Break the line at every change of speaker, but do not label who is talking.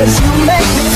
Cause you. make me